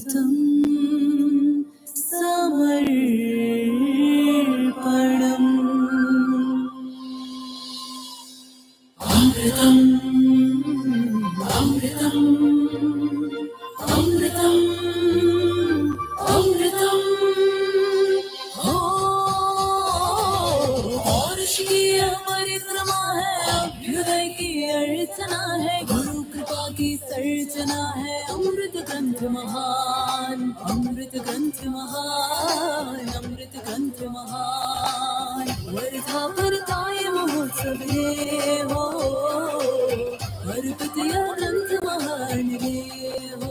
समर्पितम् समर्पणम् अमृतम् अमृतम् अमृतम् अमृतम्। पौरुष की है। की अर्चना है गुरु कृपा की सर्चना है। अमृत ग्रंथ महान, अमृत ग्रंथ महान, अमृत ग्रंथ महान। वर्धा वर्ताय महोत्सव हो, हर पतिया ग्रंथ महान रे हो।